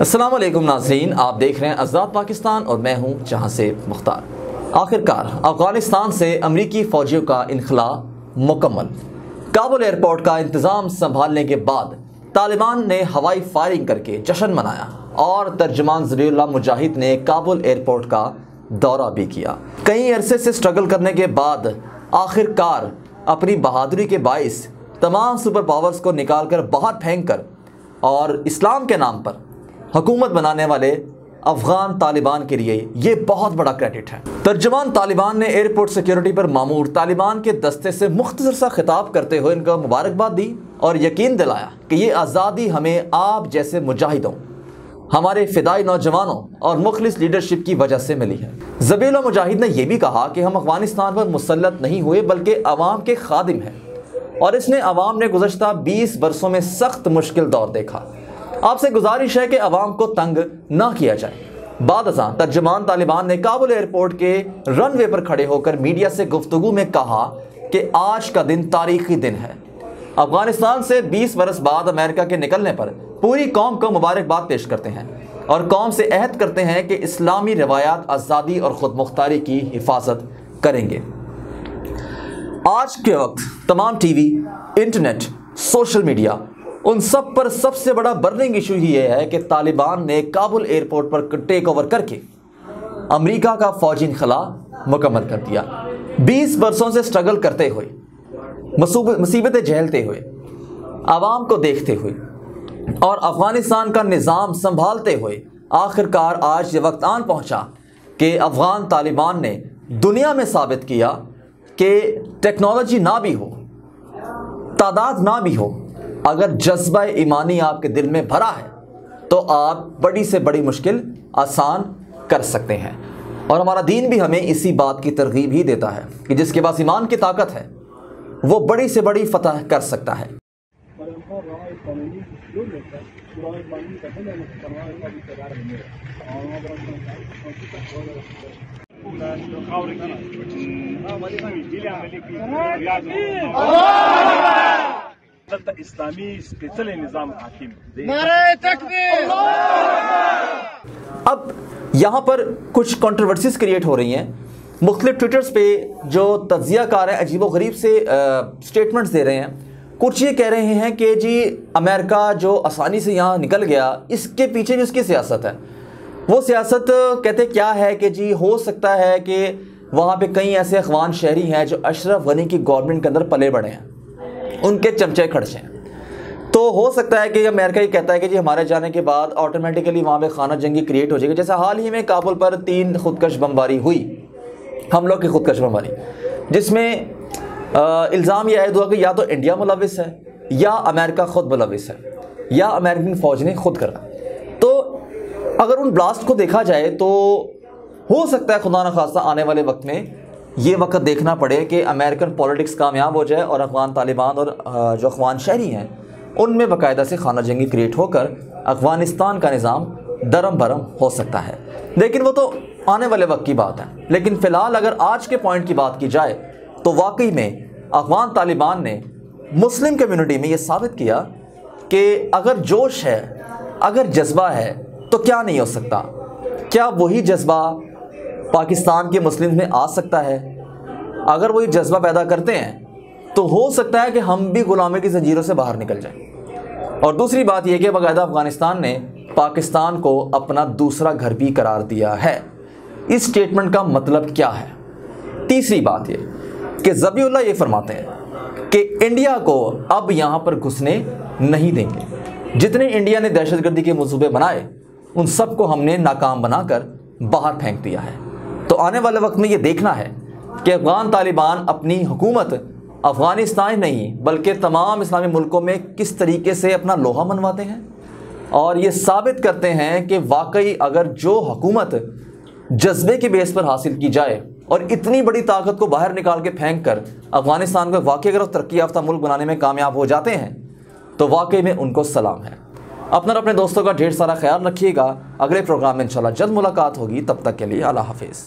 अस्सलाम वालेकुम नाजरीन, आप देख रहे हैं आज़ाद पाकिस्तान और मैं हूँ जहाँ से मुख्तार। आखिरकार, अफ़गानिस्तान से अमरीकी फ़ौजियों का इनखला मुकम्मल। काबुल एयरपोर्ट का इंतज़ाम संभालने के बाद तालिबान ने हवाई फायरिंग करके जश्न मनाया और तर्जमान जरील्ला मुजाहिद ने काबुल एयरपोर्ट का दौरा भी किया। कई अरसे से स्ट्रगल करने के बाद आखिरकार अपनी बहादुरी के बायस तमाम सुपर पावर्स को निकाल कर बाहर फेंक कर और इस्लाम के नाम पर हुकूमत बनाने वाले अफगान तालिबान के लिए ये बहुत बड़ा क्रेडिट है। तर्जमान तालिबान ने एयरपोर्ट सिक्योरिटी पर मामूर तालिबान के दस्ते से मुख्तर सा खिताब करते हुए इनका मुबारकबाद दी और यकीन दिलाया कि ये आज़ादी हमें आप जैसे मुजाहिदों, हमारे फिदाई नौजवानों और मुखलिस लीडरशिप की वजह से मिली है। जबीला मुजाहिद ने यह भी कहा कि हम अफ़गानिस्तान पर मुसलत नहीं हुए, बल्कि अवाम के खादिम हैं और इसने अवाम ने गुजशत बीस बरसों में सख्त मुश्किल दौर देखा। आपसे गुजारिश है कि अवाम को तंग ना किया जाए। बाद तर्जमान तालिबान ने काबुल एयरपोर्ट के रनवे पर खड़े होकर मीडिया से गुफ्तगु में कहा कि आज का दिन तारीखी दिन है। अफ़गानिस्तान से 20 बरस बाद अमेरिका के निकलने पर पूरी कौम को मुबारकबाद पेश करते हैं और कौम से अहद करते हैं कि इस्लामी रवायात आज़ादी और ख़ुद मुख्तारी की हिफाजत करेंगे। आज के वक्त तमाम टीवी, इंटरनेट, सोशल मीडिया उन सब पर सबसे बड़ा बर्निंग इशू ही यह है कि तालिबान ने काबुल एयरपोर्ट पर टेक ओवर करके अमेरिका का फौजी इनखला मुकम्मल कर दिया। 20 बरसों से स्ट्रगल करते हुए मुसीबतें झेलते हुए, आवाम को देखते हुए और अफ़गानिस्तान का निज़ाम संभालते हुए आखिरकार आज ये वक्त आन पहुँचा कि अफ़गान तालिबान ने दुनिया में साबित किया कि टेक्नोलॉजी ना भी हो, तादाद ना भी हो अगर जज्बा ईमानी आपके दिल में भरा है तो आप बड़ी से बड़ी मुश्किल आसान कर सकते हैं। और हमारा दीन भी हमें इसी बात की तरगीब ही देता है कि जिसके पास ईमान की ताकत है, वो बड़ी से बड़ी फतह कर सकता है। अब यहाँ पर कुछ कंट्रोवर्सीज क्रिएट हो रही हैं। मुख्तलिफ़ ट्विटर्स पे जो तजिया कार हैं अजीब गरीब से स्टेटमेंट्स दे रहे हैं। कुछ ये कह रहे हैं कि जी अमेरिका जो आसानी से यहाँ निकल गया इसके पीछे भी उसकी सियासत है। वो सियासत कहते क्या है कि जी हो सकता है कि वहाँ पे कई ऐसे अखवान शहरी हैं जो अशरफ गनी की गवर्नमेंट के अंदर पले बड़े हैं। उनके चमचे खड़चे तो हो सकता है कि अमेरिका ये कहता है कि जी, हमारे जाने के बाद ऑटोमेटिकली वहाँ पे खाना जंगी क्रिएट हो जाएगी। जैसे हाल ही में काबुल पर तीन खुदकश बमबारी हुई। हम लोग की खुदकश बमबारी। जिसमें इल्ज़ाम यह हुआ कि या तो इंडिया मुलविस है, या अमेरिका ख़ुद मुलविस है, या अमेरिकन फ़ौज ने खुद करा। तो अगर उन ब्लास्ट को देखा जाए तो हो सकता है खुदा न खासा आने वाले वक्त में ये वक्त देखना पड़े कि अमेरिकन पॉलिटिक्स कामयाब हो जाए और अफगान तालिबान और जो अफगान शहरी हैं, उनमें बाकायदा से खाना जंगी क्रिएट होकर अफ़गानिस्तान का निज़ाम दरम भरम हो सकता है। लेकिन वो तो आने वाले वक्त की बात है। लेकिन फ़िलहाल अगर आज के पॉइंट की बात की जाए तो वाकई में अफगान तालिबान ने मुस्लिम कम्यूनिटी में ये साबित किया कि अगर जोश है, अगर जज्बा है तो क्या नहीं हो सकता। क्या वही जज्बा पाकिस्तान के मुस्लिम में आ सकता है। अगर वो ये जज्बा पैदा करते हैं तो हो सकता है कि हम भी गुलामी की जंजीरों से बाहर निकल जाएँ। और दूसरी बात यह कि बाकायदा अफ़गानिस्तान ने पाकिस्तान को अपना दूसरा घर भी करार दिया है। इस स्टेटमेंट का मतलब क्या है? तीसरी बात यह कि जबीउल्ला ये फरमाते हैं कि इंडिया को अब यहाँ पर घुसने नहीं देंगे। जितने इंडिया ने दहशतगर्दी के मनसूबे बनाए, उन सबको हमने नाकाम बनाकर बाहर फेंक दिया है। तो आने वाले वक्त में ये देखना है कि अफगान तालिबान अपनी हुकूमत अफ़गानिस्तान नहीं, बल्कि तमाम इस्लामी मुल्कों में किस तरीके से अपना लोहा मनवाते हैं? और ये साबित करते हैं कि वाकई अगर जो हुकूमत जज्बे के बेस पर हासिल की जाए और इतनी बड़ी ताकत को बाहर निकाल के फेंक कर अफ़गानिस्तान को वाकई अगर तरक्की याफ्ता मुल्क बनाने में कामयाब हो जाते हैं तो वाकई में उनको सलाम है। अपना अपने दोस्तों का ढेर सारा ख्याल रखिएगा। अगले प्रोग्राम में इंशाल्लाह जल्द मुलाकात होगी। तब तक के लिए अल्लाह हाफिज़।